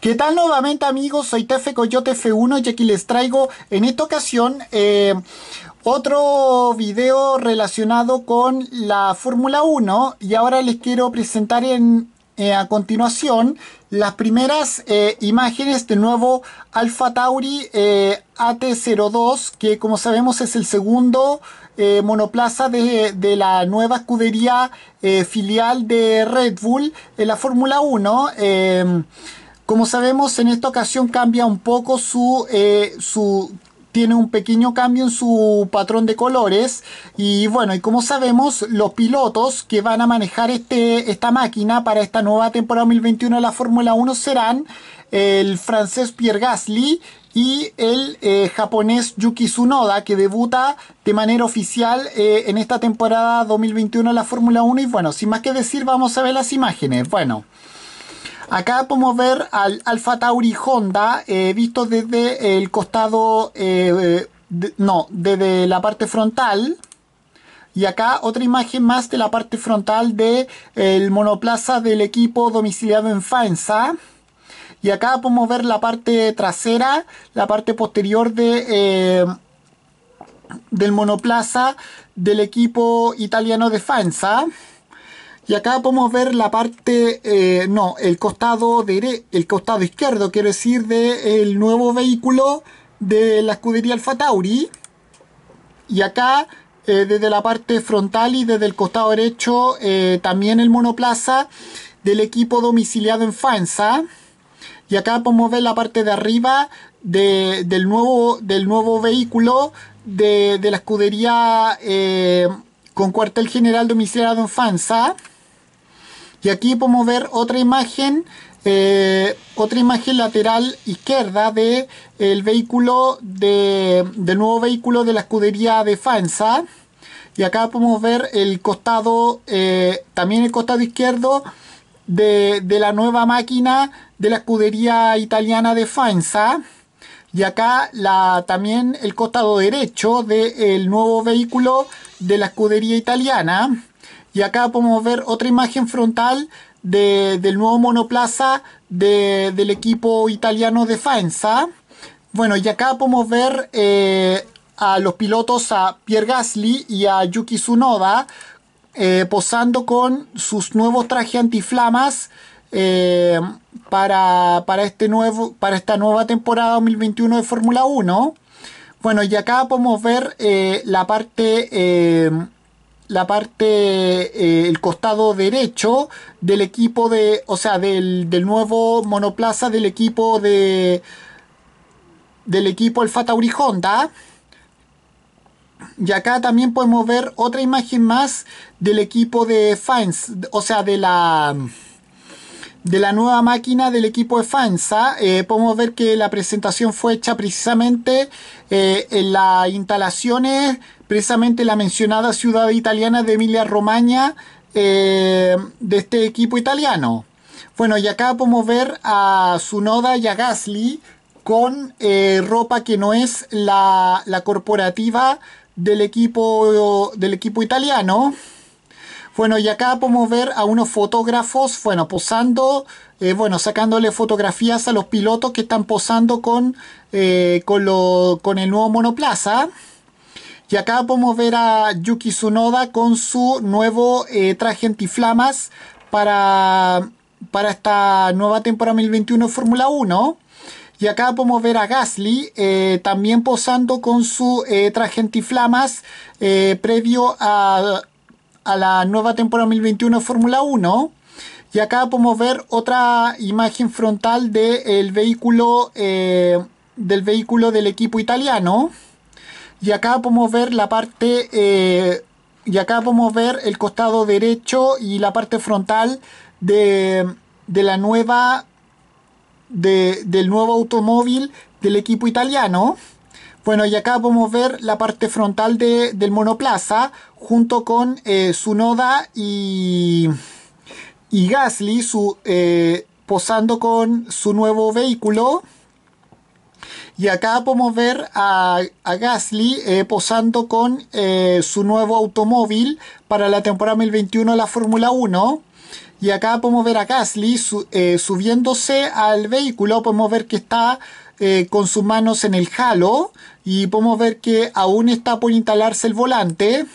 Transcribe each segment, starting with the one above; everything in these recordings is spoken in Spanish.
¿Qué tal nuevamente amigos? Soy Tefe Coyote F1 y aquí les traigo en esta ocasión eh, otro video relacionado con la Fórmula 1 y ahora les quiero presentar en, eh, a continuación las primeras eh, imágenes del nuevo Alfa Tauri AT02 que como sabemos es el segundo monoplaza de, de, la nueva escudería filial de Red Bull en la Fórmula 1 como sabemos, en esta ocasión cambia un poco su, eh, su tiene un pequeño cambio en su patrón de colores. Y bueno y como sabemos los pilotos que van a manejar este, esta máquina para esta nueva temporada 2021 de la Fórmula 1 serán el francés Pierre Gasly y el eh, japonés Yuki Tsunoda que debuta de manera oficial eh, en esta temporada 2021 de la Fórmula 1 y bueno sin más que decir vamos a ver las imágenes. Bueno Acá podemos ver al Alfa Tauri Honda eh, visto desde el costado, eh, no, desde la parte frontal. Y acá otra imagen más de la parte frontal del el monoplaza del equipo domiciliado en Faenza. Y acá podemos ver la parte trasera, la parte posterior de, eh, del monoplaza del equipo italiano de Faenza. Y acá podemos ver la parte, eh, no, el costado, el costado izquierdo, quiero decir, del nuevo vehículo de la escudería Alfa Tauri. Y acá, eh, desde la parte frontal y desde el costado derecho, eh, también el monoplaza del equipo domiciliado en Faenza. Y acá podemos ver la parte de arriba del, nuevo, del nuevo vehículo de, de la escudería con cuartel general domiciliado en Faenza. Y aquí podemos ver otra imagen, eh, otra imagen lateral izquierda de el vehículo de, del nuevo vehículo de la escudería de Faenza. Y acá podemos ver el costado, eh, también el costado izquierdo de, la nueva máquina de la escudería italiana de Faenza. Y acá la, también el costado derecho del nuevo vehículo de la escudería italiana. Y acá podemos ver otra imagen frontal del nuevo monoplaza del equipo italiano de Faenza. Bueno, y acá podemos ver eh, a los pilotos, a Pierre Gasly y a Yuki Tsunoda, eh, posando con sus nuevos trajes antiflamas eh, para, para, este nuevo, para esta nueva temporada 2021 de Fórmula 1. Bueno, y acá podemos ver la parte la parte, eh, el costado derecho del equipo de, o sea, del, nuevo monoplaza del equipo de, del equipo Alfa Tauri Honda. Y acá también podemos ver otra imagen más del equipo de fans o sea, de la de la nueva máquina del equipo de FANSA. Eh, podemos ver que la presentación fue hecha precisamente eh, en las instalaciones, precisamente la mencionada ciudad italiana de Emilia Romagna eh, de este equipo italiano. Bueno, y acá podemos ver a Sunoda y a Gasly con ropa que no es la, la corporativa del equipo, del equipo italiano. Bueno, y acá podemos ver a unos fotógrafos, bueno, posando, eh, bueno, sacándole fotografías a los pilotos que están posando con, eh, con, con, el nuevo monoplaza. Y acá podemos ver a Yuki Tsunoda con su nuevo eh, traje antiflamas para, para esta nueva temporada 2021 de Fórmula 1. Y acá podemos ver a Gasly también posando con su traje antiflamas previo a, a la nueva temporada 2021 de Fórmula 1. Y acá podemos ver otra imagen frontal del vehículo eh, del vehículo del equipo italiano. Y acá podemos ver la parte eh, y acá podemos ver el costado derecho y la parte frontal de, de la nueva de, del nuevo automóvil del equipo italiano. Bueno, y acá podemos ver la parte frontal del monoplaza junto con eh, su Noda y, y Gasly su, eh, posando con su nuevo vehículo. Y acá podemos ver a, Gasly eh, posando con su nuevo automóvil para la temporada 2021 de la Fórmula 1. Y acá podemos ver a Gasly eh, subiéndose al vehículo, podemos ver que está eh, con sus manos en el halo y podemos ver que aún está por instalarse el volante.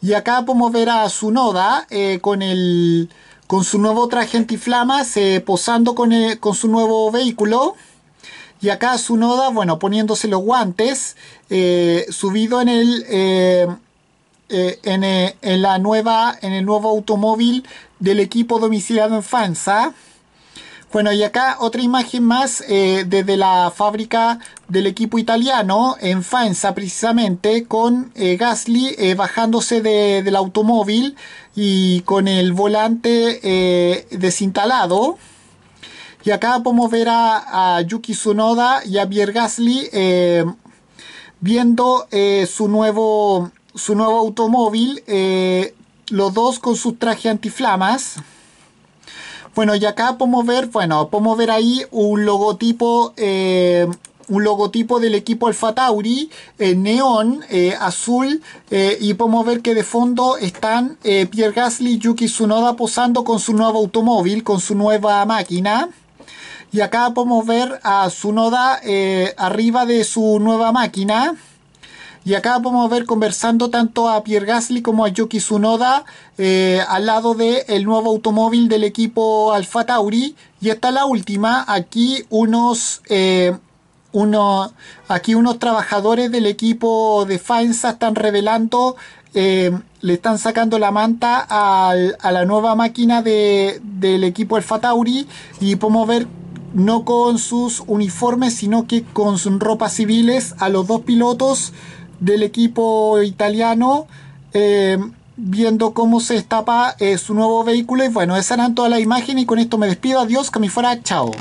Y acá podemos ver a Sunoda eh, con el con su nuevo traje antiflamas posando con, con su nuevo vehículo. Y acá Sunoda, bueno, poniéndose los guantes, subido en el eh, eh, en, la nueva, en el nuevo automóvil del equipo domiciliado en Fansa. Bueno, y acá otra imagen más eh, desde la fábrica del equipo italiano en Fansa precisamente con Gasly bajándose del automóvil y con el volante desinstalado. Y acá podemos ver a, a, Yuki Tsunoda y a Pierre Gasly viendo su nuevo su nuevo automóvil, eh, los dos con sus trajes antiflamas. Bueno, y acá podemos ver, bueno, podemos ver ahí un logotipo, eh, un logotipo del equipo Alfa Tauri, en neón, eh, azul, y podemos ver que de fondo están Pierre Gasly y Yuki Tsunoda posando con su nuevo automóvil, con su nueva máquina. Y acá podemos ver a Tsunoda arriba de su nueva máquina. Y acá podemos ver conversando tanto a Pierre Gasly como a Yuki Tsunoda eh, al lado del el nuevo automóvil del equipo Alfa Tauri. Y esta la última. Aquí unos, eh, aquí unos trabajadores del equipo de Faenza están revelando, eh, le están sacando la manta a la nueva máquina del equipo Alfa Tauri. Y podemos ver no con sus uniformes, sino que con sus ropas civiles a los dos pilotos del equipo italiano eh, viendo cómo se destapa eh, su nuevo vehículo y bueno, esas eran todas las imágenes y con esto me despido, adiós, que me fuera, chao.